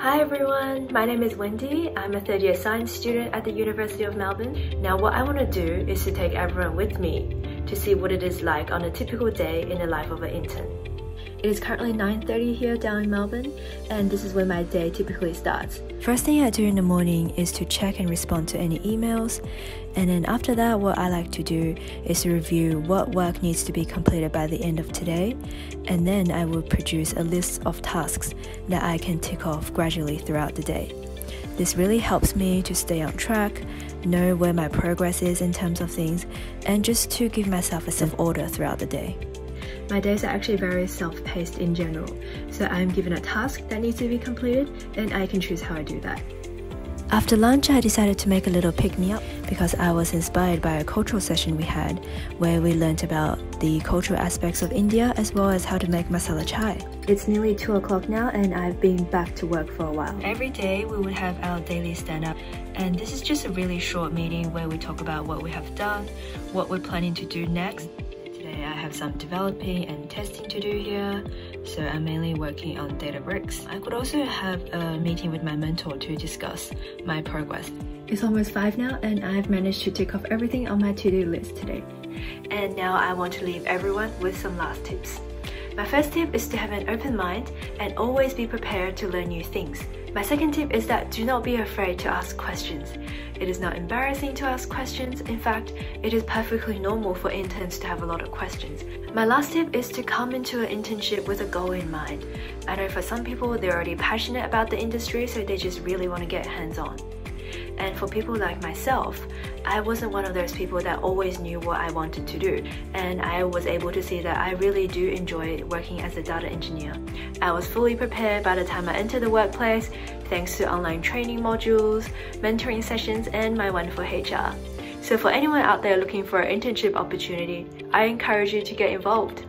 Hi everyone, my name is Wendy. I'm a third year science student at the University of Melbourne. Now what I want to do is to take everyone with me to see what it is like on a typical day in the life of an intern. It is currently 9.30 here down in Melbourne and this is when my day typically starts. First thing I do in the morning is to check and respond to any emails and then after that what I like to do is to review what work needs to be completed by the end of today and then I will produce a list of tasks that I can tick off gradually throughout the day. This really helps me to stay on track, know where my progress is in terms of things, and just to give myself a sense of order throughout the day. My days are actually very self-paced in general, so I'm given a task that needs to be completed and I can choose how I do that. After lunch, I decided to make a little pick-me-up because I was inspired by a cultural session we had where we learned about the cultural aspects of India as well as how to make masala chai. It's nearly 2 o'clock now and I've been back to work for a while. Every day we would have our daily stand-up and this is just a really short meeting where we talk about what we have done, what we're planning to do next, I have some developing and testing to do here, so I'm mainly working on Databricks. I could also have a meeting with my mentor to discuss my progress. It's almost 5 now and I've managed to tick off everything on my to-do list today. And now I want to leave everyone with some last tips. My first tip is to have an open mind and always be prepared to learn new things. My second tip is that do not be afraid to ask questions. It is not embarrassing to ask questions. In fact, it is perfectly normal for interns to have a lot of questions. My last tip is to come into an internship with a goal in mind. I know for some people, they're already passionate about the industry, so they just really want to get hands-on. And for people like myself, I wasn't one of those people that always knew what I wanted to do. And I was able to see that I really do enjoy working as a data engineer. I was fully prepared by the time I entered the workplace, thanks to online training modules, mentoring sessions, and my wonderful HR. So for anyone out there looking for an internship opportunity, I encourage you to get involved.